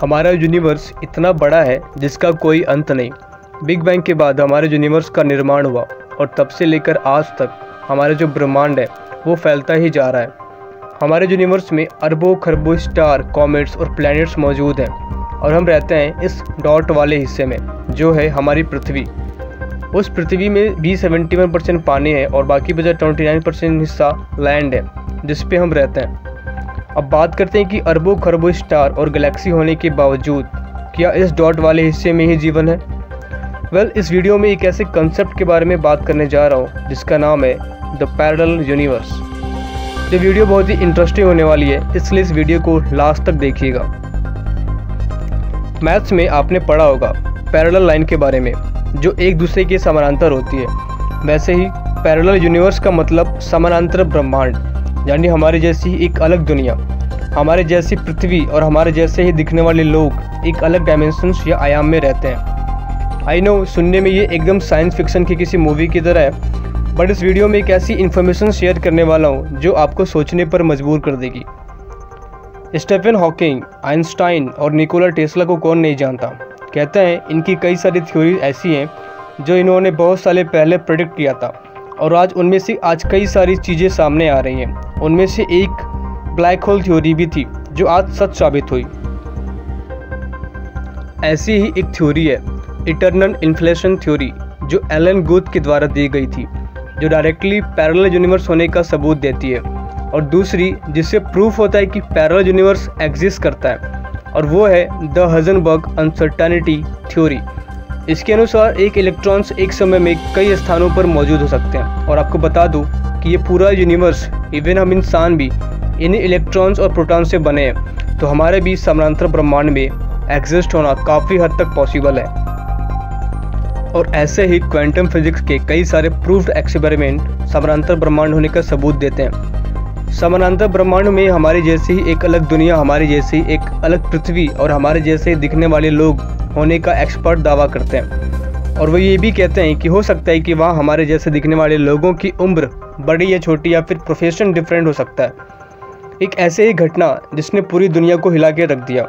हमारा यूनिवर्स इतना बड़ा है जिसका कोई अंत नहीं। बिग बैंग के बाद हमारे यूनिवर्स का निर्माण हुआ और तब से लेकर आज तक हमारा जो ब्रह्मांड है, वो फैलता ही जा रहा है। हमारे यूनिवर्स में अरबों खरबों स्टार कॉमेट्स और प्लैनेट्स मौजूद हैं और हम रहते हैं इस डॉट वाले हिस्से में, जो है हमारी पृथ्वी। उस पृथ्वी में भी सेवेंटी वन परसेंट पानी है और बाकी बचा ट्वेंटी नाइन परसेंट हिस्सा लैंड है, जिस पे हम रहते हैं। अब बात करते हैं कि अरबों खरबों स्टार और गैलेक्सी होने के बावजूद क्या इस डॉट वाले हिस्से में ही जीवन है? वेल well, इस वीडियो में एक ऐसे कंसेप्ट के बारे में बात करने जा रहा हूँ जिसका नाम है द पैरल यूनिवर्स ये वीडियो बहुत ही इंटरेस्टिंग होने वाली है इसलिए इस वीडियो को लास्ट तक देखिएगा। मैथ्स में आपने पढ़ा होगा पैरल लाइन के बारे में जो एक दूसरे के समानांतर होती है। वैसे ही पैरल यूनिवर्स का मतलब समानांतर ब्रह्मांड। यानी हमारे जैसी एक अलग दुनिया, हमारे जैसी पृथ्वी और हमारे जैसे ही दिखने वाले लोग एक अलग डायमेंशंस या आयाम में रहते हैं। आई नो सुनने में ये एकदम साइंस फिक्शन की किसी मूवी की तरह है बट इस वीडियो में एक ऐसी इन्फॉर्मेशन शेयर करने वाला हूँ जो आपको सोचने पर मजबूर कर देगी। स्टेफन हॉकिंग, आइंस्टाइन और निकोला टेस्ला को कौन नहीं जानता? कहते हैं, इनकी कई सारी थ्योरी ऐसी हैं, जो इन्होंने बहुत साल पहले प्रोडिक्ट किया था। और आज उनमें से आज कई सारी चीज़ें सामने आ रही हैं। उनमें से एक ब्लैक होल थ्योरी भी थी, जो आज सच साबित हुई। ऐसी ही एक थ्योरी है इटर्नल इन्फ्लेशन थ्योरी जो एलन गुथ के द्वारा दी गई थी, जो डायरेक्टली पैरल यूनिवर्स होने का सबूत देती है। और दूसरी, जिससे प्रूफ होता है कि पैरल यूनिवर्स एग्जिस्ट करता है, और वो है द हजनबर्ग अनसर्टनिटी थ्योरी इसके अनुसार एक इलेक्ट्रॉन्स एक समय में कई स्थानों पर मौजूद हो सकते हैं। और आपको बता दूँ कि ये पूरा यूनिवर्स इवन हम इंसान भी इन इलेक्ट्रॉन्स और प्रोटॉन से बने हैं। तो हमारे भी समानांतर ब्रह्मांड में एग्जिस्ट होना काफ़ी हद तक पॉसिबल है। और ऐसे ही क्वांटम फिजिक्स के कई सारे प्रूफ्ड एक्सपेरिमेंट समानांतर ब्रह्मांड होने का सबूत देते हैं। समानांतर ब्रह्मांड में हमारे जैसी ही एक अलग दुनिया, हमारे जैसी एक अलग पृथ्वी और हमारे जैसे दिखने वाले लोग होने का एक्सपर्ट दावा करते हैं। और वो ये भी कहते हैं कि हो सकता है कि वहाँ हमारे जैसे दिखने वाले लोगों की उम्र बड़ी या छोटी या फिर प्रोफेशन डिफरेंट हो सकता है। एक ऐसे ही घटना जिसने पूरी दुनिया को हिला के रख दिया।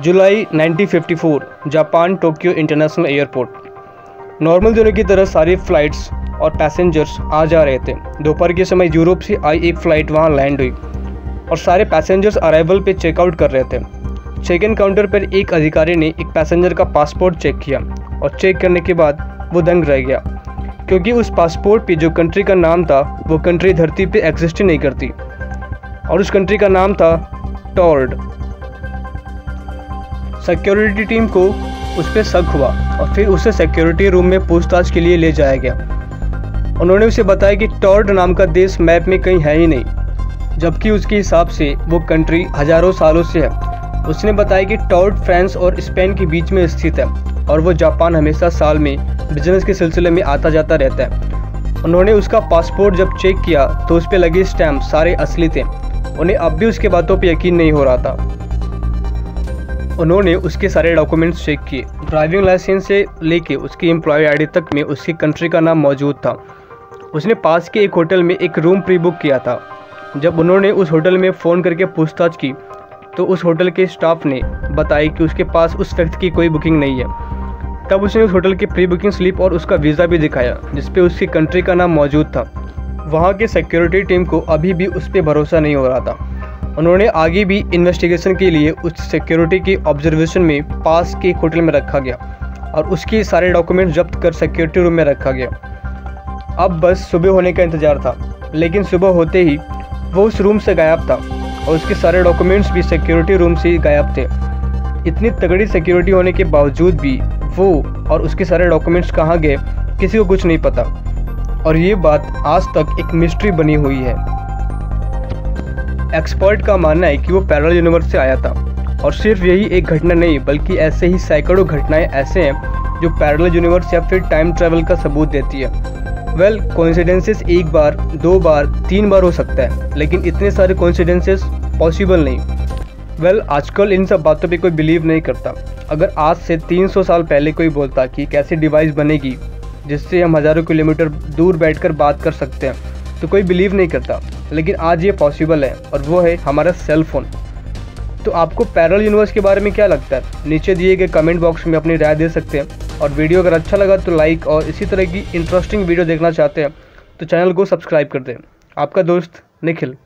जुलाई 1954 Japan Tokyo international airport. Normal दिनों की तरह सारी फ्लाइट्स और पैसेंजर्स आ जा रहे थे। दोपहर के समय यूरोप से आई एक फ़्लाइट वहाँ लैंड हुई और सारे पैसेंजर्स अराइवल पे चेकआउट कर रहे थे। चेक इन काउंटर पर एक अधिकारी ने एक पैसेंजर का पासपोर्ट चेक किया और चेक करने के बाद वो दंग रह गया। क्योंकि उस पासपोर्ट पे जो कंट्री का नाम था, वो कंट्री धरती पे एग्जिस्ट ही नहीं करती। और उस कंट्री का नाम था टॉर्ड सिक्योरिटी टीम को उस पर शक हुआ और फिर उसे सिक्योरिटी रूम में पूछताछ के लिए ले जाया गया। उन्होंने उसे बताया कि टॉर्ड नाम का देश मैप में कहीं है ही नहीं, जबकि उसके हिसाब से वो कंट्री हज़ारों सालों से है। उसने बताया कि टॉर्ड फ्रांस और स्पेन के बीच में स्थित है, और वो जापान हमेशा साल में बिज़नेस के सिलसिले में आता जाता रहता है। उन्होंने उसका पासपोर्ट जब चेक किया तो उस पर लगे स्टैम्प सारे असली थे। उन्हें अब भी उसके बातों पर यकीन नहीं हो रहा था। उन्होंने उसके सारे डॉक्यूमेंट्स चेक किए। ड्राइविंग लाइसेंस से लेके उसकी एम्प्लॉय आईडी तक में उसकी कंट्री का नाम मौजूद था। उसने पास के एक होटल में एक रूम प्री बुक किया था। जब उन्होंने उस होटल में फ़ोन करके पूछताछ की तो उस होटल के स्टाफ ने बताया कि उसके पास उस व्यक्ति की कोई बुकिंग नहीं है। तब उसने उस होटल की प्री बुकिंग स्लिप और उसका वीज़ा भी दिखाया, जिसपे उसकी कंट्री का नाम मौजूद था। वहाँ के सिक्योरिटी टीम को अभी भी उस पर भरोसा नहीं हो रहा था। उन्होंने आगे भी इन्वेस्टिगेशन के लिए उस सिक्योरिटी की ऑब्जर्वेशन में पास के होटल में रखा गया और उसके सारे डॉक्यूमेंट जब्त कर सिक्योरिटी रूम में रखा गया। अब बस सुबह होने का इंतज़ार था, लेकिन सुबह होते ही वो उस रूम से गायब था और उसके सारे डॉक्यूमेंट्स भी सिक्योरिटी रूम से गायब थे। इतनी तगड़ी सिक्योरिटी होने के बावजूद भी वो और उसके सारे डॉक्यूमेंट्स कहाँ गए, किसी को कुछ नहीं पता। और ये बात आज तक एक मिस्ट्री बनी हुई है। एक्सपर्ट का मानना है कि वो पैरल यूनिवर्स से आया था। और सिर्फ़ यही एक घटना नहीं, बल्कि ऐसे ही सैकड़ों घटनाएँ ऐसे हैं जो पैरल यूनिवर्स या फिर टाइम ट्रेवल का सबूत देती है। वेल well, कोइंसिडेंसेस एक बार दो बार तीन बार हो सकता है लेकिन इतने सारे कॉन्सिडेंसेस पॉसिबल नहीं। वेल well, आजकल इन सब बातों पे कोई बिलीव नहीं करता। अगर आज से 300 साल पहले कोई बोलता कि कैसी डिवाइस बनेगी जिससे हम हज़ारों किलोमीटर दूर बैठकर बात कर सकते हैं तो कोई बिलीव नहीं करता। लेकिन आज ये पॉसिबल है और वो है हमारा सेल फ़ोन तो आपको पैरल यूनिवर्स के बारे में क्या लगता है? नीचे दिए गए कमेंट बॉक्स में अपनी राय दे सकते हैं। और वीडियो अगर अच्छा लगा तो लाइक और इसी तरह की इंटरेस्टिंग वीडियो देखना चाहते हैं तो चैनल को सब्सक्राइब कर दें। आपका दोस्त निखिल।